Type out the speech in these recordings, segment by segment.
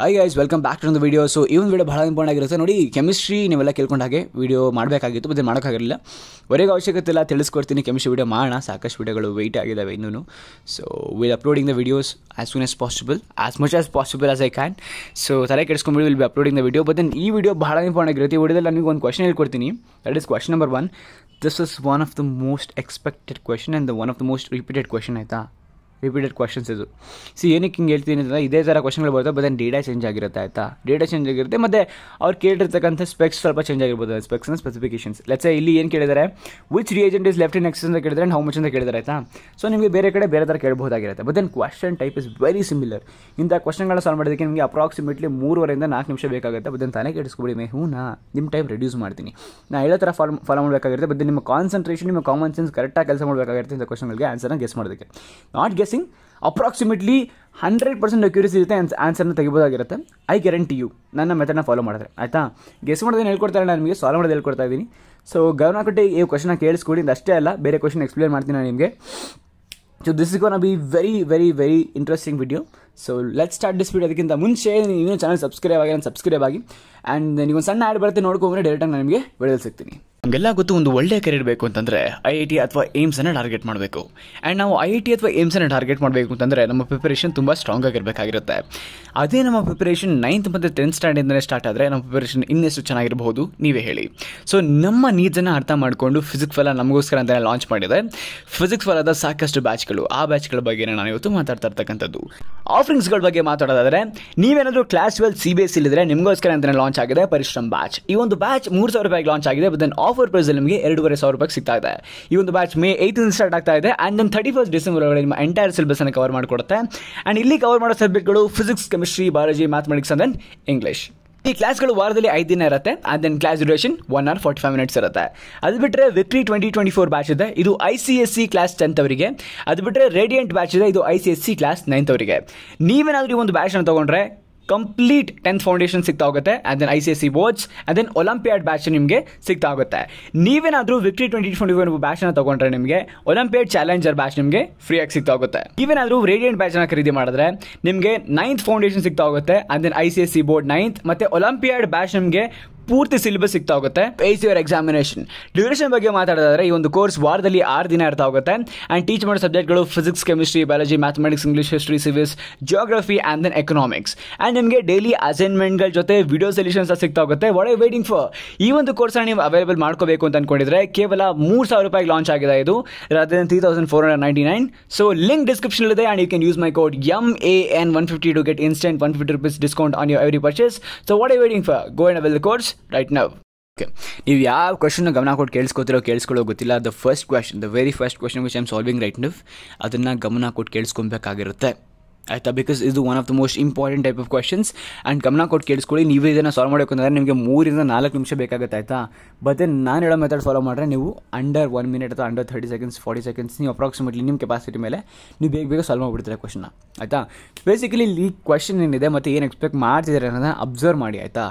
Hi guys welcome back to ಒಂದು video so ಈ ಒಂದು ವೀಡಿಯೋ ಬಹಳ ಇಂಪಾರ್ಟೆಂಟ್ ಆಗಿರುತ್ತೆ. ನೋಡಿ ಕೆಮಿಸ್ಟ್ರಿ ನೀವೆಲ್ಲ ಕೇಳ್ಕೊಂಡು ಹಾಗೆ ವೀಡಿಯೋ ಮಾಡಬೇಕಾಗಿತ್ತು ಮತ್ತೆ ಮಾಡೋಕ್ಕಾಗಿರಲಿಲ್ಲ ಹೊರಗೆ ಅವಶ್ಯಕತೆ ಇಲ್ಲ, ತಿಳಿಸ್ಕೊಡ್ತೀನಿ. ಕೆಮಿಸ್ಟ್ರಿ ವೀಡಿಯೋ ಮಾಡೋಣ. ಸಾಕಷ್ಟು ವೀಡಿಯೋಗಳು ವೆಯ್ಟ್ ಆಗಿದ್ದಾವೆ ಇನ್ನೂ so will uploading the videos as soon as possible as much as possible as I can so ತಲೆ ಕೆಡಿಸ್ಕೊಂಡು will be uploading the video but then ಈ ವೀಡಿಯೋ ಬಹಳ ಇಂಪಾರ್ಟೆಂಟ್ ಆಗಿರುತ್ತೆ. ಈ ವಿಡಿಯೋದಲ್ಲಿ ನನಗೆ ಒಂದು ಕ್ವಶನ್ ಹೇಳ್ಕೊಡ್ತೀನಿ. That is question number one this is one of the most expected question and the one of the most repeated question ಆಯಿತಾ? Repeated questions ಇದು. ಸಿ ಏನಕ್ಕೆ ಹಿಂಗೆ ಹೇಳ್ತೀನಿ ಅಂತಂದರೆ ಇದೇ ಥರ ಕ್ವಶನ್ಗಳು ಬರುತ್ತೆ ಬಟ್ ಡೇಟಾ ಚೇಂಜ್ ಆಗಿರುತ್ತೆ, ಆಯಿತಾ? ಡೇಟಾ ಚೇಂಜ್ ಆಗಿರುತ್ತೆ, ಮತ್ತು ಅವ್ರು ಕೇಳಿರ್ತಕ್ಕಂಥ ಸ್ಪೆಕ್ಸ್ ಸ್ವಲ್ಪ ಚೇಂಜ್ ಆಗಿರ್ಬೋದು ಸ್ಪೆಕ್ಸ್ ಅಂದರೆ ಸ್ಪೆಸಿಫಿಕೇಷನ್ಸ್ ಲೆಟ್ಸ್ ಇಲ್ಲಿ ಏನು ಕೇಳಿದ್ದಾರೆ which reagent is left in excess ಅಂತ ಕೇಳಿದ್ರೆ ಹೌ ಮಚ್ ಅಂತ ಕೇಳಿದ್ದಾರೆ ಆಯಿತಾ? ಸೊ ನಿಮಗೆ ಬೇರೆ ಕಡೆ ಬೇರೆ ಥರ ಕೇಳಬಹುದಾಗಿರುತ್ತೆ. But then question type is very similar ಇಂಥ ಕ್ವಶನ್ಗಳನ್ನ ಸಾಲ್ವ್ ಮಾಡೋದಕ್ಕೆ ನಿಮಗೆ ಅಪ್ರಾಕ್ಸಿಮೇಟ್ಲಿ ಮೂರುವರೆಯಿಂದ ನಾಲ್ಕು ನಿಮಿಷ ಬೇಕಾಗುತ್ತೆ. ಬಟ್ ದೆನ್ ತಲೆ ಕೆಡಿಸ್ಕೊಬಿಡಿ, ಮೇ ಹ್ಞೂ ನಾ ನಿಮ್ಮ ಟೈಮ್ ರೆಡ್ಯೂಸ್ ಮಾಡ್ತೀನಿ. ನಾ ಹೇಳೋ ಥರ ಫಾಲೋ ಫಾಲೋ ಮಾಡಬೇಕಾಗಿರುತ್ತೆ. ಬಟ್ ನಿಮ್ಮ ಕಾನ್ಸಂಟ್ರೇಷನ್ ನಿಮ್ಮ ಕಾಮನ್ ಸೆನ್ಸ್ ಕರೆಕ್ಟಾಗಿ ಕೆಲಸ ಮಾಡಬೇಕಾಗಿರುತ್ತೆ ಇಂಥ ಕ್ವಶನ್ಗಳಿಗೆ ಆನ್ಸರ್ನ ಗೆಸ್ ಮಾಡೋದಕ್ಕೆ. Not guessing approximately hundred percent accuracy ಇರುತ್ತೆ ಆನ್ಸರ್ನ ತೆಗಿಬೋದಾಗಿರುತ್ತೆ. ಐ ಗ್ಯಾರಂಟಿ ಯು ನನ್ನ ಮೆಥಡ್ನ ಫಾಲೋ ಮಾಡಿದ್ರೆ. ಆಯಿತಾ? ಗೆಸ್ ಮಾಡೋದೇನು ಹೇಳ್ಕೊಡ್ತಾರೆ ನಾನು ನಿಮಗೆ? ಸಾಲ್ವ್ ಮಾಡೋದು ಹೇಳ್ಕೊಡ್ತಾ ಇದ್ದೀನಿ. ಸೊ ಗಮನ ಕೊಟ್ಟು ಈ ಕ್ವಶನ್ನ ಕೇಳಿಸ್ಕೊಡಿ. ಅಷ್ಟೇ ಅಲ್ಲ, ಬೇರೆ ಕ್ವಶನ್ ಎಕ್ಸ್ಪ್ಲೇನ್ ಮಾಡ್ತೀನಿ ನಾನು ನಿಮಗೆ. So this is gonna be very very very interesting video so let start this video ಅದಕ್ಕಿಂತ ಮುಂಚೆ ನೀವು ಚಾನಲ್ ಸಬ್ಸ್ಕ್ರೈಬ್ ಆಗಿ ನಾನು ಸಬ್ಸ್ಕ್ರೈಬ್ ಆಗಿ. ಆ್ಯಂಡ್ ನೀವು ಸಣ್ಣ ಆ್ಯಡ್ ಬರುತ್ತೆ ನೋಡ್ಕೊಂಡ್ರೆ ಡೈರೆಕ್ಟಾಗಿ ನಾನು ನಿಮಗೆ ವಿಡಿಯೋ ಸಿಗ್ತೀನಿ. ನಮಗೆಲ್ಲ ಗೊತ್ತು ಒಂದು ಒಳ್ಳೆ ಕೆರಿಯರ್ ಬೇಕು ಅಂತಂದರೆ ಐ ಐ ಟಿ ಅಥವಾ ಏಮ್ಸನ್ನು ಟಾರ್ಗೆಟ್ ಮಾಡಬೇಕು. ಆ್ಯಂಡ್ ನಾವು ಐ ಐ ಟಿ ಅಥವಾ ಏಮ್ಸನ್ನು ಟಾರ್ಗೆಟ್ ಮಾಡಬೇಕು ಅಂತಂದರೆ ನಮ್ಮ ಪ್ರಿಪರೇಷನ್ ತುಂಬ ಸ್ಟ್ರಾಂಗ್ ಆಗಿರಬೇಕಾಗಿರುತ್ತೆ ಅದೇ ನಮ್ಮ ಪ್ರಿಪರೇಷನ್ ನೈನ್ತ್ ಮತ್ತು ಟೆಂತ್ ಸ್ಟ್ಯಾಂಡರ್ಡಿಂದಲೇ ಸ್ಟಾರ್ಟ್ ಆದರೆ ನಮ್ಮ ಪ್ರಿಪರೇಷನ್ ಇನ್ನೆಷ್ಟು ಚೆನ್ನಾಗಿರಬಹುದು? ನೀವೇ ಹೇಳಿ. ಸೊ ನಮ್ಮ ನೀಡ್ಸನ್ನು ಅರ್ಥ ಮಾಡಿಕೊಂಡು ಫಿಸಿಕ್ಸ್ ಫಲ ನಮಗೋಸ್ಕರ ಅಂತಲೇ ಲಾಂಚ್ ಮಾಡಿದೆ. ಫಿಸಿಕ್ಸ್ ಫಲದ ಸಾಕಷ್ಟು ಬ್ಯಾಚ್ಗಳು ಆ ಬ್ಯಾಚ್ಗಳ ಬಗ್ಗೆ ನಾನು ಇವತ್ತು ಮಾತಾಡ್ತಾ ಇರ್ತಕ್ಕಂಥದ್ದು. ಆಫರಿಂಗ್ಸ್ಗಳ ಬಗ್ಗೆ ಮಾತಾಡೋದಾದರೆ, ನೀವೇನಾದರೂ class twelve C B S ಇಲ್ಲಿದ್ರೆ ನಿಮಗೋಸ್ಕರ ಅಂತಲೇ ಲಾಂಚ್ ಆಗಿದೆ ಪರಿಶ್ರಮ್ ಬ್ಯಾಚ್ ಈ ಒಂದು ಬ್ಯಾಚ್ ಮೂರು ಸಾವಿರ ರೂಪಾಯಿಗೆ ಲಾಂಚ್ ಆಗಿದೆ ಬಟ್ ದೆನ್ ಆಫರ್ ಪ್ರೈಸ್ ನಿಮಗೆ ಎರಡೂವರೆ ಸಾವಿರ ರೂಪಾಯಿಗೆ ಸಿಗ್ತಾ ಇದೆ. ಈ ಒಂದು ಬ್ಯಾಚ್ ಮೇ ಏಯ್ತಿಂದ ಸ್ಟಾರ್ಟ್ ಆಗ್ತಾ ಇದೆ and then thirty first December ಒಳಗಡೆ ನಿಮ್ಮ ಎಂಟೈರ್ ಸಿಲೆಬಸ್ ಅನ್ನು ಕವರ್ ಮಾಡಿಕೊಡುತ್ತೆ. ಆ್ಯಂಡ್ ಇಲ್ಲಿ ಕವರ್ ಮಾಡೋ ಸಬ್ಜೆಕ್ಟ್ಗಳು physics chemistry biology mathematics and then English ಈ ಕ್ಲಾಸ್ಗಳು ವಾರದಲ್ಲಿ ಐದು ದಿನ ಇರುತ್ತೆ and then class duration one hour forty five minutes ಇರುತ್ತೆ. ಅದು ಬಿಟ್ಟರೆ victory twenty twenty four batch ಇದೆ, ಇದು I C S C class tenth ಅವರಿಗೆ. ಅದು ಬಿಟ್ಟರೆ ರೇಡಿಯಂಟ್ ಬ್ಯಾಚ್ ಇದೆ, ಇದು I C S C class ninth ಅವರಿಗೆ. ನೀವೇನಾದರೂ ಈ ಒಂದು ಬ್ಯಾಚನ್ನು ತೊಗೊಂಡ್ರೆ ಕಂಪ್ಲೀಟ್ ಟೆಂತ್ ಫೌಂಡೇಶನ್ ಸಿಗ್ತಾ ಹೋಗುತ್ತೆ and then I C S C boards and then Olympiad batch ನಿಮಗೆ ಸಿಗ್ತಾ ಹೋಗುತ್ತೆ ನೀವೇನಾದರೂ ವಿಕ್ಟ್ರಿ ಟ್ವೆಂಟಿ ಟ್ವೆಂಟಿ ಫೋರ್ ಬ್ಯಾಚ್ನ ತಗೊಂಡ್ರೆ ನಿಮಗೆ ಒಲಂಪಿಯಾಡ್ ಚಾಲೆಂಜರ್ ಬ್ಯಾಚ್ ನಿಮಗೆ ಫ್ರೀಯಾಗಿ ಸಿಗ್ತಾ ಹೋಗುತ್ತೆ ನೀವೇನಾದರೂ ರೇಡಿಯಂಟ್ ಬ್ಯಾಚ್ನ ಖರೀದಿ ಮಾಡಿದ್ರೆ, ನಿಮಗೆ ನೈನ್ತ್ ಫೌಂಡೇಶನ್ ಸಿಗ್ತಾ ಹೋಗುತ್ತೆ and then I C S C board ninth ಮತ್ತು ಒಲಂಪಿಯಾಡ್ ಬ್ಯಾಚ್ ನಿಮಗೆ ಪೂರ್ತಿ ಸಿಲೆಬಸ್ ಸಿಗ್ತಾ ಹೋಗುತ್ತೆ ಏಸ್ ಯುವರ್ ಎಕ್ಸಾಮಿನೇಷನ್ ಡ್ಯೂರೇಷನ್ ಬಗ್ಗೆ ಮಾತಾಡೋದಾದ್ರೆ ಈ ಒಂದು ಕೋರ್ಸ್ ವಾರದಲ್ಲಿ ಆರು ದಿನ ಇರ್ತಾ ಹೋಗುತ್ತೆ. ಆ್ಯಂಡ್ ಟೀಚ್ ಮಾಡೋ ಸಬ್ಜೆಕ್ಟ್ಗಳು physics chemistry biology mathematics English history ಸಿವಿಸ್ geography and then economics and ನಿಮಗೆ ಡೈಲಿ ಅಸೈನ್ಮೆಂಟ್ಗಳ ಜೊತೆ ವಿಡಿಯೋ ಸೊಲ್ಯೂಷನ್ಸ್ ಸಿಗ್ತಾ ಹೋಗುತ್ತೆ. ಐ ವೇಟಿಂಗ್ ಫಾರ್ ಈ ಒಂದು ಕೋರ್ಸ್ನ ನೀವು ಅವೈಲೇಬಲ್ ಮಾಡ್ಕೋಬೇಕು ಅಂತ ಅನ್ಕೊಂಡಿದ್ರೆ ಕೇವಲ ಮೂರು ಸಾವಿರ ರೂಪಾಯಿಗೆ ಲಾಂಚ್ ಆಗಿದೆ ಇದು. Rather three thousand four hundred ninety nine so link description ಇದೆ and you can use my code M A N one fifty to get instant one fifty rupees discount on your every purchase so what I waiting for go and avail course right ನಾವು okay ನೀವು ಯಾವ question ಗಮನ ಕೊಟ್ಟು ಕೇಳಿಸ್ಕೊತಿರೋ ಕೇಳಿಸ್ಕೊಳ್ಳೋ ಗೊತ್ತಿಲ್ಲ. The first question the very first question which I'm solving right now ಅದನ್ನು ಗಮನ ಕೊಟ್ಟು ಕೇಳಿಸ್ಕೊಬೇಕಾಗಿರುತ್ತೆ. ಆಯಿತಾ? ಬಿಕಾಸ್ ಇದು one of the most important type of questions and ಗಮನ ಕೊಟ್ಟು ಕೇಳಿಸ್ಕೊಳ್ಳಿ. ನೀವು ಇದನ್ನು ಸಾಲ್ವ್ ಮಾಡಬೇಕಂದ್ರೆ ನಿಮಗೆ ಮೂರಿಂದ ನಾಲ್ಕು ನಿಮಿಷ ಬೇಕಾಗುತ್ತೆ, ಆಯಿತಾ? ಬಟ್ ನಾನು ಹೇಳೋ ಮೆಥಡ್ ಫಾಲೋ ಮಾಡಿದ್ರೆ ನೀವು ಅಂಡರ್ ಒನ್ ಮಿನಿಟ್ ಅಥವಾ under thirty seconds forty seconds ನೀವು ಅಪ್ರಾಕ್ಸಿಮೇಟ್ಲಿ ನಿಮ್ಮ ಕೆಪಾಸಿಟಿ ಮೇಲೆ ನೀವು ಬೇಗ ಬೇಗ ಸಾಲ್ವ್ ಮಾಡಿಬಿಡ್ತೀರ ಕ್ವಶನ್ನ ಆಯಿತಾ? ಬೇಸಿಕಲಿ ಈ ಕ್ವಶನ್ ಏನಿದೆ ಮತ್ತು ಏನು ಎಕ್ಸ್ಪೆಕ್ಟ್ ಮಾಡ್ತಿದ್ದಾರೆ ಅನ್ನೋದನ್ನ ಅಬ್ಸರ್ವ್ ಮಾಡಿ, ಆಯಿತಾ?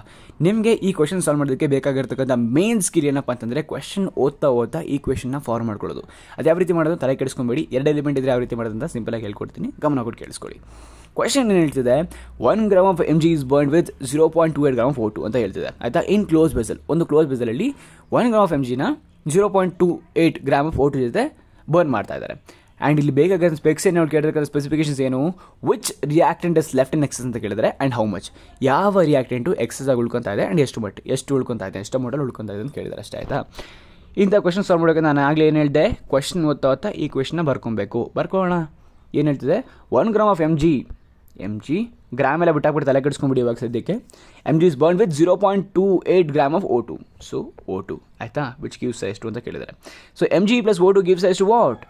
ನಿಮಗೆ ಈ ಕ್ವಶನ್ ಸಾಲ್ವ್ ಮಾಡೋದಕ್ಕೆ ಬೇಕಾಗಿರ್ತಕ್ಕಂಥ ಮೇನ್ ಸ್ಕಿಲ್ ಏನಪ್ಪ ಅಂತಂದರೆ ಕ್ವಶನ್ ಓದ್ತಾ ಓದ್ತಾ ಈ ಕ್ವಶನ್ನ ಫಾರ್ಮ್ ಮಾಡ್ಕೊಳ್ಳೋದು. ಅದು ಯಾವ ರೀತಿ ಮಾಡೋದು? ತಲೆ ಕೆಡಿಸ್ಕೊಂಬೇಡಿ. ಎರಡು ಎಲಿಮೆಂಟ್ ಇದ್ರೆ ಯಾವ ರೀತಿ ಮಾಡೋದಂತ ಸಿಂಪಲಾಗಿ ಹೇಳ್ಕೊಡ್ತೀನಿ. ಗಮನ ಕೊಟ್ಟು ಕೇಳಿಸ್ಕೊಳ್ಳಿ. ಕ್ವಶನ್ ಏನು ಹೇಳ್ತಿದೆ? One gram of M G is burn with zero point two eight gram of O two ಅಂತ ಹೇಳ್ತಿದೆ. ಆಯಿತಾ? ಇನ್ ಕ್ಲೋಸ್ ಬೆಸಲ್ ಒಂದು ಕ್ಲೋಸ್ ಬೆಸಲಲ್ಲಿ one gram of M Jina zero point two eight gram of O two ಜೊತೆ burn ಮಾಡ್ತಾ ಇದ್ದಾರೆ. And ಇಲ್ಲಿ ಬೇಕಾಗಿರೋ ಸ್ಪೆಕ್ಸ್ ಏನು ಕೇಳಿದ್ರೆ ಸ್ಪೆಸಿಫಿಕೇಶನ್ಸ್ ಏನು? Which reactant is left in excess ಅಂತ ಕೇಳಿದ್ರೆ ಆ್ಯಂಡ್ ಹೌ ಮಚ್ ಯಾವ ರಿಯಾಕ್ಟೆಂಟು ಎಕ್ಸಸ್ ಆಗಿ ಉಳ್ಕೊತಾ ಇದೆ ಆ್ಯಂಡ್ ಎಷ್ಟು ಮಟ್ ಎಷ್ಟು ಉಳ್ಕೊತಾ ಇದೆ, ಎಷ್ಟು ಮೋಟಲ್ಲಿ ಉಳ್ಕೊತಾ ಇದೆ ಅಂತ ಕೇಳಿದ್ರೆ ಅಷ್ಟೇ, ಆಯಿತಾ? ಇಂಥ ಕ್ವಶನ್ ಸಾಲ್ವ್ ಮಾಡೋಕೆ ನಾನು ಆಗಲೇ ಏನು ಹೇಳಿದೆ? ಕ್ವಶನ್ ಓದ್ತಾ ಓದ್ತಾ ಈ ಕ್ವಶನ್ನ ಬರ್ಕೊಬೇಕು. ಬರ್ಕೊಳ್ಳೋಣ. ಏನು ಹೇಳ್ತಿದೆ? One gram of M G M G gram ಎಲ್ಲ ಬಿಟ್ಟಾಕ್ಬಿಟ್ಟು ತಲೆ ಕೆಡಿಸ್ಕೊಂಡ್ಬಿಡಿ ಇವಾಗ ಸದ್ಯಕ್ಕೆ. M G is burn with zero point two eight gram of O two so O two ಆಯಿತಾ? ವಿಚ್ ಗಿವ್ಸ್ ಎಷ್ಟು ಅಂತ ಕೇಳಿದರೆ so M G plus O two gives ಎಷ್ಟು ವಾಟ್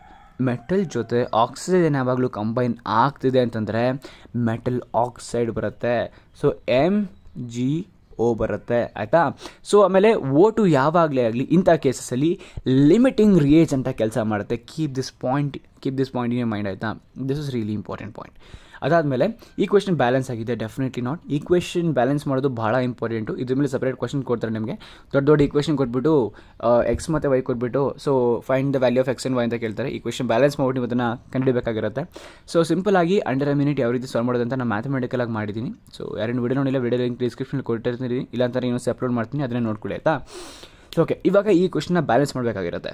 ಮೆಟಲ್ ಜೊತೆ ಆಕ್ಸಿಜನ್ ಯಾವಾಗಲೂ ಕಂಬೈನ್ ಆಗ್ತಿದೆ ಅಂತಂದರೆ ಮೆಟಲ್ ಆಕ್ಸೈಡ್ ಬರುತ್ತೆ. ಸೊ ಎಂ ಜಿ ಓ ಬರುತ್ತೆ. ಆಯಿತಾ? ಸೊ ಆಮೇಲೆ ಓ ಟು ಯಾವಾಗಲೇ ಆಗಲಿ ಇಂಥ ಕೇಸಸಲ್ಲಿ ಲಿಮಿಟಿಂಗ್ ರಿಯೇಜ್ ಅಂತ ಕೆಲಸ ಮಾಡುತ್ತೆ. Keep this point keep this point in mind ಆಯಿತಾ this is really important point ಅದಾದಮೇಲೆ, ಈ ಕ್ವೆಶನ್ ಬ್ಯಾಲೆನ್ಸ್ ಆಗಿದೆ. ಡೆಫಿನೆಟ್ಲಿ ನಾಟ್ ಈ ಕ್ವೆಶನ್ ಬ್ಯಾಲೆನ್ಸ್ ಮಾಡೋದು ಭಾಳ ಇಂಪಾರ್ಟೆಂಟು ಇದ್ರ ಮೇಲೆ ಸಪ್ರೇಟ್ ಕ್ವೆಶನ್ ಕೊಡ್ತಾರೆ ನಿಮಗೆ. ದೊಡ್ಡ ದೊಡ್ಡ ಈಕ್ವೇಷನ್ ಕೊಟ್ಬಿಟ್ಟು ಎಕ್ಸ್ ಮತ್ತು ವೈ ಕೊಟ್ಬಿಟ್ಟು so find the value of X and Y ಅಂತ ಕೇಳ್ತಾರೆ. ಈ ಕ್ವೆಶನ್ ಬ್ಯಾಲೆನ್ಸ್ ಮಾಡ್ಬಿಟ್ಟು ಅದನ್ನು ಕಂಡುಹಿಡಬೇಕಾಗಿರುತ್ತೆ. ಸೊ ಸಿಂಪಲ್ ಆಗಿ ಅಂಡರ್ ಮಿನಿಟ್ ಯಾವ ರೀತಿ ಸಾಲ್ವ್ ಮಾಡೋದಂತ ನಾನು ಮ್ಯಾಥಮೆಟಿಕಲ್ ಆಗಿ ಮಾಡಿದ್ದೀನಿ. ಸೊ ಯಾರೇನು ವಿಡಿಯೋ ನೋಡಿಲ್ಲ ವಿಡಿಯೋ ಲಿಂಕ್ ಡಿಸ್ಕ್ರಿಪ್ಷನ್ ಕೊಟ್ಟಿರ್ತೀನಿ. ಇಲ್ಲ ಅಂತ ನೀವು ಅಪ್ಲೋಡ್ ಮಾಡ್ತೀನಿ. ಅದನ್ನೇ ನೋಡ್ಕೊಳ್ಳಿ, ಆಯಿತಾ? ಸೊ ಓಕೆ ಇವಾಗ ಈ ಕ್ವೆಶನ್ನ ಬ್ಯಾಲೆನ್ಸ್ ಮಾಡಬೇಕಾಗಿರುತ್ತೆ.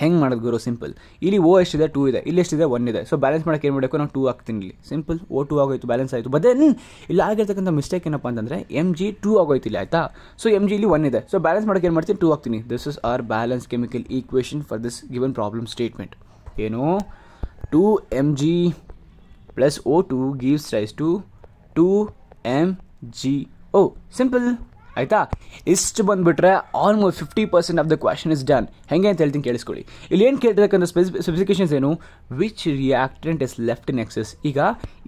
ಹೆಂಗೆ ಮಾಡೋದು ಗುರು? ಸಿಂಪಲ್ ಇಲ್ಲಿ ಓ ಎಷ್ಟಿದೆ? ಟೂ ಇದೆ. ಇಲ್ಲಿ ಎಷ್ಟಿದೆ? ಒನ್ ಇದೆ. ಸೊ ಬ್ಯಾಲೆನ್ಸ್ ಮಾಡೋಕ್ಕೆ ಏನು ಮಾಡಬೇಕು? ನಾವು ಟೂ ಹಾಕ್ತೀನಿ ಇಲ್ಲಿ. ಸಿಂಪಲ್ ಓ ಟೂ ಆಗೋಯ್ತು ಬ್ಯಾಲೆನ್ಸ್ ಆಯಿತು. ಬಟ್ ದೆನ್ ಇಲ್ಲಿ ಆಗಿರ್ತಕ್ಕಂಥ ಮಿಸ್ಟೇಕ್ ಏನಪ್ಪ ಅಂತಂದರೆ ಎಂ ಜಿ ಟೂ ಆಗೋಯ್ತು ಇಲ್ಲಿ, ಆಯಿತಾ? ಸೊ ಎಂ ಜಿ ಇಲ್ಲಿ ಒನ್ ಇದೆ. ಸೊ ಬ್ಯಾಲೆನ್ಸ್ ಮಾಡೋಕ್ಕೆ ಏನು ಮಾಡ್ತೀನಿ? ಟೂ ಹಾಕ್ತೀನಿ. This is our balance chemical equation for this given problem statement ಏನು? Two M G plus O two gives rise to two M G O simple ಆಯಿತಾ? ಇಷ್ಟು ಬಂದುಬಿಟ್ರೆ almost fifty percent of the question is done ಹೆಂಗೆ ಅಂತ ಹೇಳ್ತೀನಿ ಕೇಳಿಸ್ಕೊಳ್ಳಿ. ಇಲ್ಲಿ ಏನು ಕೇಳ್ತಿರ್ತಕ್ಕಂಥ ಸ್ಪೆಸಿಫಿ ಸ್ಪೆಸಿಫಿಕೇಶನ್ಸ್ ಏನು? Which reactant is left in excess ಈಗ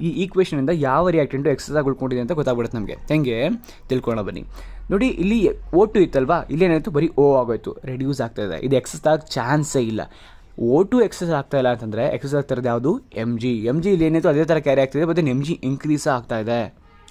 ಈ ಈಕ್ವೇಷನಿಂದ ಯಾವ ರಿಯಾಕ್ಟೆಂಟು ಎಕ್ಸಸ್ ಆಗಿ ಉಳ್ಕೊಂಡಿದೆ ಅಂತ ಗೊತ್ತಾಗ್ಬಿಡುತ್ತೆ ನಮಗೆ. ಹೆಂಗೆ? ತಿಳ್ಕೊಳ್ಳೋ ಬನ್ನಿ. ನೋಡಿ, ಇಲ್ಲಿ ಓ ಟು ಇತ್ತಲ್ವಾ? ಇಲ್ಲೇನಾಯಿತು ಬರೀ ಓ ಆಗೋಯ್ತು. ರೆಡ್ಯೂಸ್ ಆಗ್ತಾ ಇದೆ. ಇದು ಎಕ್ಸಸ್ ಆಗ ಚಾನ್ಸೇ ಇಲ್ಲ. ಓ ಟು ಎಕ್ಸಸ್ ಆಗ್ತಾ ಇಲ್ಲ ಅಂತಂದರೆ ಎಕ್ಸಸ್ ಆಗ್ತಾ ಇರೋದು ಯಾವುದು? ಎಂ ಜಿ ಎಂ ಜಿ ಇಲ್ಲಿ ಏನಾಯಿತು? ಅದೇ ಥರ ಕ್ಯಾರಿ ಆಗ್ತಿದೆ ಮತ್ತು ಎಂ ಜಿ ಇನ್ಕ್ರೀಸ್ ಆಗ್ತಾ ಇದೆ.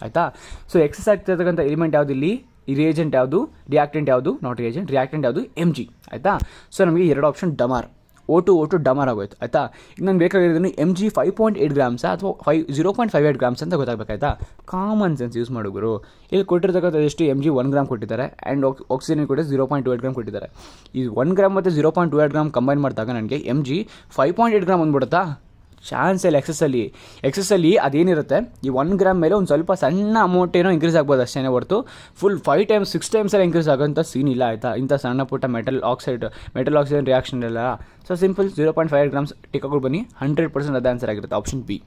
ಆಯಿತಾ? ಸೊ ಎಕ್ಸಸ್ ಆಗ್ತಿರ್ತಕ್ಕಂಥ ಎಲಿಮೆಂಟ್ ಯಾವುದು ಇಲ್ಲಿ? ರಿಯೇಜೆಂಟ್ ಯಾವುದು? ರಿಯಾಕ್ಟೆಂಟ್ ಯಾವುದು? ನಾಟ್ ರಿಯೇಜೆಂಟ್ ರಿಯಾಕ್ಟೆಂಟ್ ಯಾವುದು? ಎಂ ಜಿ ಆಯಿತಾ? ಸೊ ನಮಗೆ ಎರಡು ಆಪ್ಷನ್ ಡಮಾರ್. ಓ ಟು ಓ ಟು ಡಮಾರ್ ಆಗೋಯ್ತು. ಆಯಿತಾ? ಈಗ ನಾನು ಬೇಕಾಗಿರೋದನ್ನು M G five point eight grams ಅಥವಾ five zero point five eight grams ಅಂತ ಗೊತ್ತಾಗಬೇಕಾಯ್ತಾ? ಕಾಮನ್ ಸೆನ್ಸ್ ಯೂಸ್ ಮಾಡೋರು ಇಲ್ಲಿ ಕೊಟ್ಟಿರ್ತಕ್ಕಂಥ ಎಷ್ಟು? ಎಂ ಜಿ ಒನ್ ಗ್ರಾಮ್ ಕೊಟ್ಟಿದ್ದಾರೆ. ಆ್ಯಂಡ್ ಆಕ್ಸಿಜನ್ ಕೂಡ zero point two eight gram ಕೊಟ್ಟಿದ್ದಾರೆ. ಈ ಒನ್ ಗ್ರಾಮ್ ಮತ್ತು zero point two eight gram combine ಮಾಡಿದಾಗ ನನಗೆ M G five point eight gram ಬಂದ್ಬಿಡುತ್ತಾ chance ಇಲ್ಲ ಎಕ್ಸಸ್ಸಲ್ಲಿ ಎಕ್ಸಸ್ಸಲ್ಲಿ ಅದೇನಿರುತ್ತೆ? ಈ ಒನ್ ಗ್ರಾಮ್ ಮೇಲೆ ಒಂದು ಸ್ವಲ್ಪ ಸಣ್ಣ ಅಮೌಂಟ್ ಏನೋ ಇಂಕ್ರೀಸ್ ಆಗ್ಬೋದು ಅಷ್ಟೇ ಹೊರತು. Full five times six times ಎಲ್ಲ ಇಂಕ್ರೀಸ್ ಆಗೋಂಥ ಸೀನ್ ಇಲ್ಲ ಆಯಿತಾ? ಇಂಥ ಸಣ್ಣ ಪುಟ್ಟ metal oxide metal oxide reaction ಎಲ್ಲ. So simple zero point five grams ಟಿಕ್ಕೊಂಡು ಬನ್ನಿ. ಹಂಡ್ರೆಡ್ ಪರ್ಸೆಂಟ್ ಅದೇ ಆನ್ಸರ್ ಆಗಿರುತ್ತೆ. ಆಪ್ಷನ್ ಬಿ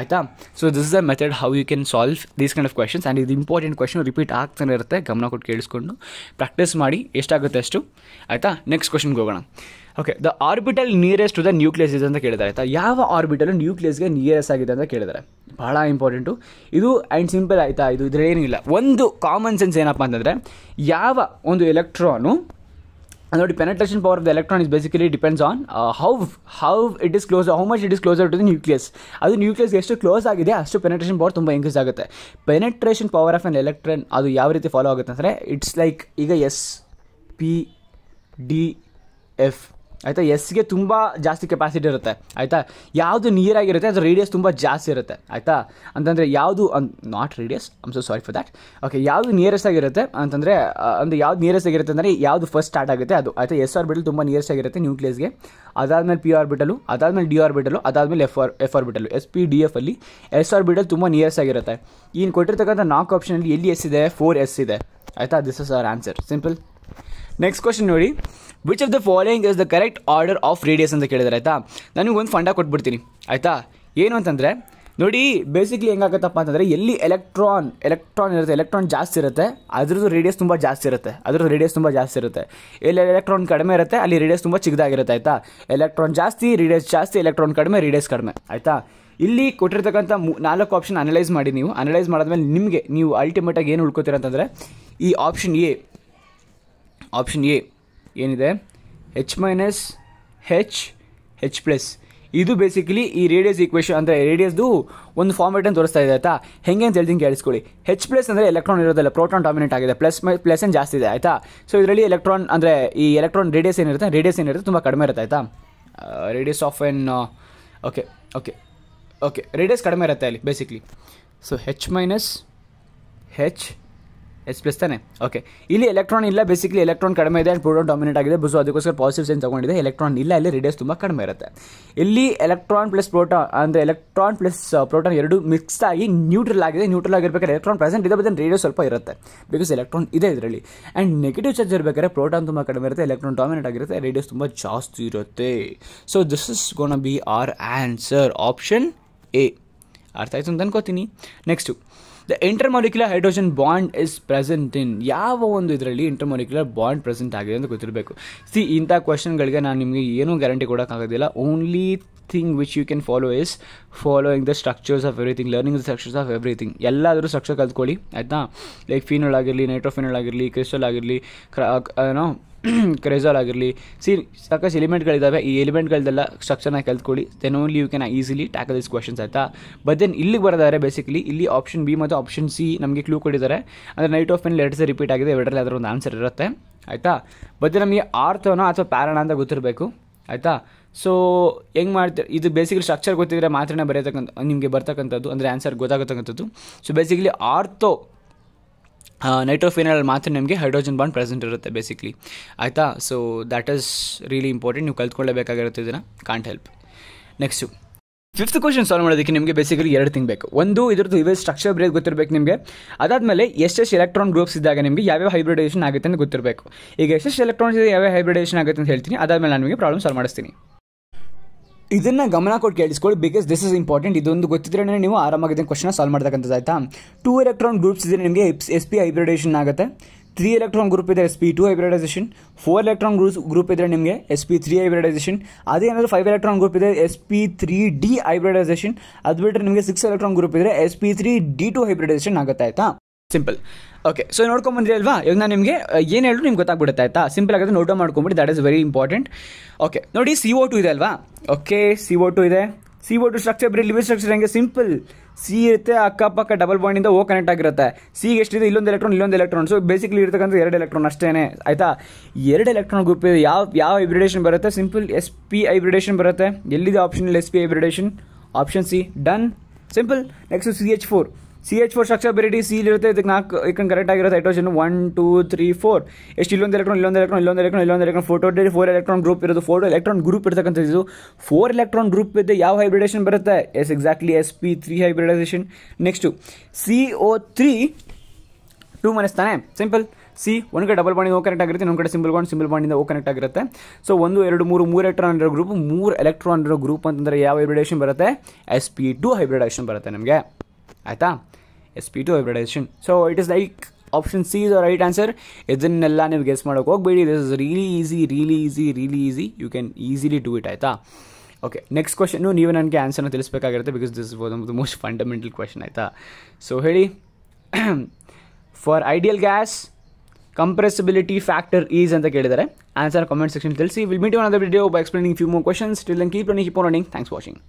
ಆಯಿತಾ? So this is a method how you can solve these kind of questions and ಇದು ಇಂಪಾರ್ಟೆಂಟ್ ಕ್ವೆಶನ್ ರಿಪೀಟ್ ಆಗ್ತಾನೆ ಇರುತ್ತೆ, ಗಮನ ಕೊಟ್ಟು ಕೇಳಿಸ್ಕೊಂಡು. ಪ್ರಾಕ್ಟೀಸ್ ಮಾಡಿ, ಎಷ್ಟಾಗುತ್ತೆ ಅಷ್ಟು? ಆಯಿತಾ? ನೆಕ್ಸ್ಟ್ ಕ್ವೆಶನ್ಗೆ ಹೋಗೋಣ. Okay the orbital nearest to the nucleus ಇದೆ ಅಂತ ಕೇಳಿದ್ದಾರೆ, ಆಯಿತಾ? ಯಾವ ಆರ್ಬಿಟಲ್ ನ್ಯೂಕ್ಲಿಯಸ್ಗೆ ನಿಯರೆಸ್ಟ್ ಆಗಿದೆ ಅಂತ ಕೇಳಿದ್ದಾರೆ? ಭಾಳ ಇಂಪಾರ್ಟೆಂಟು ಇದು ಆ್ಯಂಡ್ ಸಿಂಪಲ್ ಆಯಿತಾ? ಇದು ಇದ್ರೇನಿಲ್ಲ ಒಂದು ಕಾಮನ್ ಸೆನ್ಸ್ ಏನಪ್ಪ ಅಂತಂದರೆ, ಯಾವ ಒಂದು ಎಲೆಕ್ಟ್ರಾನು ನೋಡಿ penetration power of the electron is basically depends on how how it is close how much it is closer to the nucleus ಅದು ನ್ಯೂಕ್ಲಿಯಸ್ ಎಷ್ಟು ಕ್ಲೋಸ್ ಆಗಿದೆ, ಅಷ್ಟು ಪೆನೆಟ್ರೇಷನ್ ಪವರ್ ತುಂಬ ಇನ್ಕ್ರೀಸ್ ಆಗುತ್ತೆ. Penetration power of an electron ಅದು ಯಾವ ರೀತಿ follow ಆಗುತ್ತೆ ಅಂದರೆ ಇಟ್ಸ್ ಲೈಕ್ ಈಗ ಎಸ್ ಪಿ ಡಿ ಎಫ್ ಆಯಿತಾ? ಎಸ್ಗೆ ತುಂಬ ಜಾಸ್ತಿ ಕೆಪಾಸಿಟಿ ಇರುತ್ತೆ, ಆಯಿತಾ? ಯಾವುದು ನೀರಾಗಿರುತ್ತೆ ಅದು ರೇಡಿಯಸ್ ತುಂಬ ಜಾಸ್ತಿ ಇರುತ್ತೆ, ಆಯಿತಾ? ಅಂತಂದರೆ ಯಾವುದು not radius I'm so sorry for that okay ಯಾವುದು ನಿಯರೆಸ್ಟ್ ಆಗಿರುತ್ತೆ ಅಂತಂದರೆ ಅಂದರೆ ಯಾವ್ದು ನಿಯರೆಸ್ಟ್ ಆಗಿರುತ್ತೆ ಅಂದರೆ ಯಾವುದು ಫಸ್ಟ್ ಸ್ಟಾರ್ಟ್ ಆಗುತ್ತೆ, ಅದು, ಆಯಿತಾ? ಎಸ್ ಆರ್ಬಿಟಲ್ ತುಂಬ ನಿಯರೆಸ್ಟ್ ಆಗಿರುತ್ತೆ ನ್ಯೂಕ್ಲಿಯಸ್ಗೆ ಅದಾದಮೇಲೆ ಪಿ ಆರ್ಬಿಟಲು ಅದಾದಮೇಲೆ ಡಿ ಆರ್ಬಿಟಲು ಅದಾದಮೇಲೆ F or F orbital S P D F ಅಲ್ಲಿ ಎಸ್ ಆರ್ಬಿಟಲ್ ತುಂಬ ನಿಯರೆಸ್ಟ್ ಆಗಿರುತ್ತೆ. ಈಗ ಕೊಟ್ಟಿರ್ತಕ್ಕಂಥ ನಾಲ್ಕು ಆಪ್ಷನಲ್ಲಿ ಎಲ್ಲಿ ಎಸ್ ಇದೆ? ಫೋರ್ ಎಸ್ ಇದೆ. ಆಯಿತಾ? This is our answer simple next question ನೋಡಿ. Which of the following is the correct order of radius ಅಂತ ಕೇಳಿದ್ರೆ, ಆಯಿತಾ? ನನಗೆ ಒಂದು ಫಂಡ ಕೊಟ್ಬಿಡ್ತೀನಿ, ಆಯಿತಾ? ಏನು ಅಂತಂದರೆ, ನೋಡಿ ಬೇಸಿಕ್ಲಿ ಹೆಂಗಾಗತ್ತಪ್ಪ ಅಂತಂದರೆ, ಎಲ್ಲಿ ಎಲೆಕ್ಟ್ರಾನ್ ಎಲೆಕ್ಟ್ರಾನ್ ಇರುತ್ತೆ ಎಲೆಕ್ಟ್ರಾನ್ ಜಾಸ್ತಿ ಇರುತ್ತೆ, ಅದ್ರದ್ದು ರೇಡಿಯಸ್ ತುಂಬ ಜಾಸ್ತಿ ಇರುತ್ತೆ, ಅದ್ರದ್ದು ರೇಡಿಯಸ್ ತುಂಬ ಜಾಸ್ತಿ ಇರುತ್ತೆ. ಎಲ್ಲಿ ಎಲೆಕ್ಟ್ರಾನ್ ಕಡಿಮೆ ಇರುತ್ತೆ, ಅಲ್ಲಿ ರೇಡಿಯಸ್ ತುಂಬ ಚಿಕ್ಕದಾಗಿರುತ್ತೆ, ಆಯಿತಾ? ಎಲೆಕ್ಟ್ರಾನ್ ಜಾಸ್ತಿ ರೇಡಿಯಸ್ ಜಾಸ್ತಿ ಎಲೆಕ್ಟ್ರಾನ್ ಕಡಿಮೆ ರೇಡಿಯಸ್ ಕಡಿಮೆ, ಆಯಿತಾ? ಇಲ್ಲಿ ಕೊಟ್ಟಿರ್ತಕ್ಕಂಥ ಮೂ, ನಾಲ್ಕು ಆಪ್ಷನ್ ಅನಲೈಸ್ ಮಾಡಿ ನೀವು. ಅನಲೈಸ್ ಮಾಡಿದ್ಮೇಲೆ ನಿಮಗೆ ನೀವು ಅಲ್ಟಿಮೇಟಾಗಿ ಏನು ಉಳ್ಕೋತೀರ ಅಂತಂದರೆ, ಈ ಆಪ್ಷನ್ ಎ ಆಪ್ಷನ್ ಎ ಏನಿದೆ? H minus H H plus ಇದು ಬೇಸಿಕಲಿ ಈ ರೇಡಿಯಸ್ ಈಕ್ವೇಶನ್ ಅಂದರೆ ರೇಡಿಯಸ್ದು ಒಂದು ಫಾರ್ಮೇಟನ್ನು ತೋರಿಸ್ತಾ ಇದೆ, ಆಯಿತಾ? ಹೆಂಗೆ ಅಂತ ಹೇಳ್ತೀನಿ ಕೇಳಿಸ್ಕೊಳ್ಳಿ. ಹೆಚ್ ಪ್ಲಸ್ ಅಂದರೆ ಎಲೆಕ್ಟ್ರಾನ್ ಇರೋದಲ್ಲ ಪ್ರೋಟಾನ್ ಡಾಮಿನೇಟ್ ಆಗಿದೆ ಪ್ಲಸ್ ಪ್ಲಸ್ ಏನು ಜಾಸ್ತಿ ಇದೆ, ಆಯಿತಾ? ಸೊ ಇದರಲ್ಲಿ ಎಲೆಕ್ಟ್ರಾನ್ ಅಂದರೆ ಈ ಎಲೆಕ್ಟ್ರಾನ್ ರೇಡಿಯಸ್ ಏನಿರುತ್ತೆ ರೇಡಿಯಸ್ ಏನಿರುತ್ತೆ ತುಂಬ ಕಡಿಮೆ ಇರುತ್ತೆ, ಆಯಿತಾ? Radius of N okay okay okay radius ಕಡಿಮೆ ಇರುತ್ತೆ ಅಲ್ಲಿ basically so H minus H S plus ತಾನೆ? ಓಕೆ ಇಲ್ಲಿ ಎಲೆಕ್ಟ್ರಾನ್ ಇಲ್ಲ ಬೇಸಿಕಲಿ ಎಲೆಕ್ಟ್ರಾನ್ ಕಡಿಮೆ ಇದೆ ಆ್ಯಂಡ್ ಪ್ರೋಟಾನ್ ಡಾಮಿನೇಟ್ ಆಗಿದೆ. ಬಸ್ ಅದಕ್ಕೋಸ್ಕರ ಪಾಸಿಟಿವ್ ಸೈನ್ ತಗೊಂಡಿದೆ? ಎಲೆಕ್ಟ್ರಾನ್ ಇಲ್ಲ ಇಲ್ಲಿ ರೇಡಿಯಸ್ ತುಂಬ ಕಡಿಮೆ ಇರುತ್ತೆ. ಇಲ್ಲಿ ಎಲೆಕ್ಟ್ರಾನ್ ಪ್ಲಸ್ ಪ್ರೋಟಾನ್ ಅಂದರೆ ಎಲೆಕ್ಟ್ರಾನ್ ಪ್ಲಸ್ ಪ್ರೋಟಾನ್ ಎರಡು ಮಿಕ್ಸ್ ಆಗಿ ನ್ಯೂಟ್ರಲ್ ಆಗಿದೆ. ನ್ಯೂಟ್ರಲ್ ಆಗಿರ್ಬೇಕಾದ್ರೆ ಎಲೆಕ್ಟ್ರಾನ್ ಪ್ರೆಸೆಂಟ್ ಇದೆ ಬದಲು ರೇಡಿಯೋ ಸ್ವಲ್ಪ ಇರುತ್ತೆ. ಬಿಕಾಸ್ ಎಲೆಕ್ಟ್ರಾನ್ ಇದೆ ಇದರಲ್ಲಿ. ಆ್ಯಂಡ್ ನೆಗೆಟಿವ್ ಚಾರ್ಜ್ ಇರಬೇಕಾದ್ರೆ ಪ್ರೋಟಾನ್ ತುಂಬ ಕಡಿಮೆ ಇರುತ್ತೆ ಎಲೆಕ್ಟ್ರಾನ್ ಡಾಮಿನೇಟ್ ಆಗಿರುತ್ತೆ ರೇಡಿಯಸ್ ತುಂಬ ಜಾಸ್ತಿ ಇರುತ್ತೆ. So this is gonna be our answer option A ಅರ್ಥ ಆಯ್ತು ಅಂತ ಅನ್ಕೋತೀನಿ. Next the intermolecular hydrogen bond is present in ಯಾವ ಒಂದು ಇದರಲ್ಲಿ ಇಂಟರ್ಮಾಲಿಕ್ಯುಲರ್ ಬಾಂಡ್ ಪ್ರೆಸೆಂಟ್ ಆಗಿದೆ ಅಂತ ಗೊತ್ತಿರಬೇಕು. ಸಿ ಇಂಥ ಕ್ವಶನ್ಗಳಿಗೆ ನಾನು ನಿಮಗೆ ಏನೂ guarantee ಕೊಡೋಕ್ಕಾಗೋದಿಲ್ಲ. Only thing which you can follow is following the structures of everything learning the structures of everything ಎಲ್ಲಾದರೂ ಸ್ಟ್ರಕ್ಚರ್ ಕಲ್ತ್ಕೊಳ್ಳಿ, ಆಯಿತಾ? ಲೈಕ್ ಫೀನಲ್ ಆಗಿರಲಿ ನೈಟ್ರೋಫಿನಲ್ ಆಗಿರಲಿ ಕ್ರಿಸ್ಟಲ್ ಆಗಿರಲಿ ಏನೋ ಕ್ರೆಸಾಲ್ ಆಗಿರಲಿ ಸಿ ಸಾಕಷ್ಟು ಎಲಿಮೆಂಟ್ಗಳಿದ್ದಾವೆ ಈ ಎಲಿಮೆಂಟ್ಗಳದೆಲ್ಲ ಸ್ಟ್ರಕ್ಚರ್ನ ಕಲ್ತ್ಕೊಳ್ಳಿ then only you can easily tackle this questions ಆಯಿತಾ? ಬಟ್ ದೆನ್ ಇಲ್ಲಿಗೆ ಬರೋದಾದ್ರೆ ಬೇಸಿಕಲಿ ಇಲ್ಲಿ ಆಪ್ಷನ್ ಬಿ ಮತ್ತು ಆಪ್ಷನ್ ಸಿ ನಮಗೆ ಕ್ಲೂ ಕೊಟ್ಟಿದ್ದಾರೆ ಅಂದರೆ ನೈಟ್ ಆಫ್ ಎನ್ ಎರಡು ಸರಿ ರಿಪೀಟ್ ಆಗಿದೆ, ಎರಡರಲ್ಲಿ ಅದರ ಒಂದು ಆನ್ಸರ್ ಇರುತ್ತೆ, ಆಯಿತಾ? ಬಟ್ ನಮಗೆ ಆರ್ತೋನೋ ಅಥವಾ ಪ್ಯಾರಣ ಅಂತ ಗೊತ್ತಿರಬೇಕು, ಆಯಿತಾ? ಸೊ ಹೆಂಗೆ ಮಾಡ್ತೀರ ಇದು ಬೇಸಿಕಲಿ ಸ್ಟ್ರಕ್ಚರ್ ಗೊತ್ತಿದ್ರೆ ಮಾತ್ರನೇ ಬರೆಯತಕ್ಕಂಥ, ನಿಮಗೆ ಬರ್ತಕ್ಕಂಥದ್ದು, ಅಂದರೆ ಆನ್ಸರ್ ಗೊತ್ತಾಗತಕ್ಕಂಥದ್ದು. ಸೊ ಬೇಸಿಕಲಿ ಆರ್ಥೋ ನೈಟ್ರೋಫಿನಲ್ ಮಾತ್ರ ನಿಮಗೆ ಹೈಡ್ರೋಜನ್ ಬಾಂಡ್ ಪ್ರೆಸೆಂಟ್ ಇರುತ್ತೆ ಬೇಸಿಕ್ಲಿ ಆಯಿತಾ? So that is really important ನೀವು ಕಲ್ತ್ಕೊಳ್ಳೇಬೇಕಾಗಿರುತ್ತೆ ಇದನ್ನು. Can't help next fifth question solve ಮಾಡೋದಕ್ಕೆ ನಿಮಗೆ ಬೇಸಿಕಲಿ ಎರಡು ತಿಂಗ್ ಬೇಕು. ಒಂದು, ಇದ್ರದ್ದು ಇವೇ ಸ್ಟ್ರಕ್ಚರ್ ಬ್ರೇಕ್ ಗೊತ್ತಿರಬೇಕು ನಿಮಗೆ. ಅದಾದಮೇಲೆ ಎಷ್ಟೆಷ್ಟು ಎಲೆಕ್ಟ್ರಾನ್ ಗ್ರೂಪ್ಸ್ ಇದ್ದಾಗ ನಿಮಗೆ ಯಾವ್ಯಾವ ಹೈಬ್ರಿಡೇಷನ್ ಆಗುತ್ತೆ ಅಂತ ಗೊತ್ತಿರಬೇಕು. ಈಗ ಎಷ್ಟೆಷ್ಟು ಎಲೆಕ್ಟ್ರಾನ್ಸ್ ಇದೆ, ಯಾವ್ಯಾವ ಹೈಬ್ರಿಡೇಷನ್ ಆಗುತ್ತೆ ಅಂತ ಹೇಳ್ತೀನಿ. ಅದಾದಮೇಲೆ ನಾನು ನಿಮಗೆ ಪ್ರಾಬ್ಲಮ್ ಸಾಲ್ವ್ ಮಾಡಿಸ್ತೀನಿ. ಇದನ್ನು ಗಮನ ಕೊಟ್ಟು ಕೇಳಿಸ್ಕೊಳ್ಳಿ ಬಿಕಾಸ್ ದಿಸ್ ಇಸ್ ಇಂಪಾರ್ಟೆಂಟ್ ಇದೊಂದು ಗೊತ್ತಿದ್ರೆ ನೀವು ಆರಾಮಾಗಿ ಕ್ವಶನ್ ಸಾಲ್ವ್ ಮಾಡ್ತಕ್ಕಂಥದ್ದು, ಆಯ್ತಾ? ಟೂ ಎಲೆಕ್ಟ್ರಾನ್ ಗ್ರೂಪ್ಸ್ ಇದೆ ನಿಮಗೆ ಎಸ್ ಪಿ ಹೈಬ್ರಿಡೇಷನ್ ಆಗುತ್ತೆ. ತ್ರೀ ಎಲೆಕ್ಟ್ರಾನ್ ಗ್ರೂಪ್ ಇದೆ S P two hybridization four electron group group ಇದ್ದರೆ ನಿಮಗೆ ಎಸ್ ಪಿ ತ್ರೀ ಹೈಬ್ರಿಡೈಸೇಷನ್ ಅದೇನಾದರೂ ಫೈವ್ ಎಲೆಕ್ಟ್ರಾನ್ ಗ್ರೂಪ್ ಇದೆ S P three D hybridization ಅದು ಬಿಟ್ಟರೆ ನಿಮಗೆ ಸಿಕ್ಸ್ ಎಲೆಕ್ಟ್ರಾನ್ ಗ್ರೂಪ್ ಇದ್ದರೆ S P three D two hybridization ಆಗುತ್ತೆ, ಆಯಿತಾ? ಸಿಂಪಲ್ ಓಕೆ ಸೊ ನೋಡ್ಕೊಂಬಂದ್ರಿ ಅಲ್ವಾ? ಇವಾಗ ನಾನು ನಿಮಗೆ ಏನು ಹೇಳಿದ್ರು ನಿಮ್ಗೆ ಗೊತ್ತಾಗ್ಬಿಡುತ್ತೆ, ಆಯಿತಾ? ಸಿಂಪಲ್ ಆಗುತ್ತೆ note ಮಾಡ್ಕೊಂಬಿಟ್ಟು that is very important okay ನೋಡಿ ಸಿ ಓ ಟು ಇದೆ ಅಲ್ವಾ? ಓಕೆ ಸಿ ಓ ಟು ಇದೆ. ಸಿ ಓ ಟು ಸ್ಟ್ರಕ್ಚರ್ ಬರೀ ಲಿವಿಂಗ್ ಸ್ಟ್ರಕ್ಚರ್ ಹೆಂಗೆ? ಸಿಂಪಲ್ ಸಿ ಇರುತ್ತೆ ಅಕ್ಕಪಕ್ಕ ಡಬಲ್ ಬಾಂಡಿಂದ ಓ ಕನೆಕ್ಟ್ ಆಗಿರುತ್ತೆ. ಸಿಗೆ ಎಷ್ಟಿದೆ? ಇಲ್ಲೊಂದು ಎಲೆಕ್ಟ್ರಾನ್ ಇಲ್ಲೊಂದು ಎಲೆಕ್ಟ್ರಾನ್ ಸೊ ಬೇಸಿಕಲಿ ಇರ್ತಕ್ಕಂಥ ಎರಡು ಎಲೆಕ್ಟ್ರಾನ್ ಅಷ್ಟೇ ಆಯಿತಾ? ಎರಡು ಎಲೆಕ್ಟ್ರಾನ್ ಗ್ರೂಪ್ ಇದೆ ಯಾವ ಯಾವ ಹೈಬ್ರಿಡೇಷನ್ ಬರುತ್ತೆ? ಸಿಂಪಲ್ ಎಸ್ ಪಿ ಹೈಬ್ರಿಡೇಷನ್ ಬರುತ್ತೆ. ಎಲ್ಲಿದೆ option S P hybridization option C done simple next C H four C H four structure ಬೆರಿಟಿ C ಇರುತ್ತೆ, ಇದಕ್ಕೆ ನಾಲ್ಕು ಇಕ್ಕನ್ ಕರೆಕ್ಟ್ ಆಗಿರುತ್ತೆ hydrogen one two three four ಎಷ್ಟು ಇಲ್ಲೊಂದು ಎಲೆಕ್ಟ್ರಾನ್ ಇಲ್ಲೊಂದು ಎಲೆಕ್ಟ್ರಾನ್ ಇಲ್ಲೊಂದು ಎಲೆಕ್ಟ್ರಾನ್ ಇಲ್ಲೊಂದು ಎಲೆಕ್ಟ್ರಾನ್ ಫೋಟೋ ಫೋರ್ ಎಲೆಕ್ಟ್ರಾನ್ ಗ್ರೂಪ್ ಇರೋದು ಫೋರ್ ಎಲೆಕ್ಟ್ರಾನ್ ಗ್ರೂಪ್ ಇರ್ತಕ್ಕಂಥದ್ದು ಫೋರ್ ಎಲೆಕ್ಟ್ರಾನ್ ಗ್ರೂಪ್ ಇದೆ ಯಾವ ಹೈಬ್ರಿಡೇಷನ್ ಬರುತ್ತೆ? S exactly S P three hybridization next C O three two minus ತಾನೆ? ಸಿಂಪಲ್ ಸಿ ಒಂದು ಕಡೆ ಡಬಲ್ ಬಾಂಡಿಂದ ಓ ಕನೆಕ್ಟ್ ಆಗಿರುತ್ತೆ, ಇನ್ನೊಂದು ಕಡೆ ಸಿಂಪಲ್ ಬಾಂಡ್ ಸಿಂಪಲ್ ಬಾಂಡಿಂದ ಓ ಕನೆಕ್ಟ್ ಆಗಿರುತ್ತೆ. ಸೊ ಒಂದು, ಎರಡು, ಮೂರು ಮೂರು ಎಲೆಕ್ಟ್ರಾನ್ ಇರೋ ಗ್ರೂಪ್ ಮೂರು ಎಲೆಕ್ಟ್ರಾನ್ ಇರೋ ಗ್ರೂಪ್ ಅಂತಂದರೆ ಯಾವ ಹೈಬ್ರಿಡೇಷನ್ ಬರುತ್ತೆ? ಎಸ್ ಪಿ ಟು ಹೈಬ್ರಿಡೇಷನ್ ಬರುತ್ತೆ ನಮಗೆ. ಆಯಿತಾ? S P two hybridization so it is like option C is right answer ಇದನ್ನೆಲ್ಲ ನೀವು ಗೆಸ್ ಮಾಡೋಕೆ ಹೋಗಬೇಡಿ. This is really easy really easy really easy you can easily do it ಆಯಿತಾ? Okay next ಕ್ವಶನ್ನು ನೀವು ನನಗೆ ಆನ್ಸರ್ನ ತಿಳಿಸ್ಬೇಕಾಗಿರುತ್ತೆ because this is the most fundamental question ಆಯಿತಾ? ಸೊ ಹೇಳಿ. For ideal gas compressibility factor is ಅಂತ ಕೇಳಿದ್ದಾರೆ ಆನ್ಸರ್ ಕಾಮೆಂಟ್ ಸೆಕ್ಷನ್ ತಿಳಿಸಿ. Will meet on other video by explaining few more questions till keep running keep running thanks watching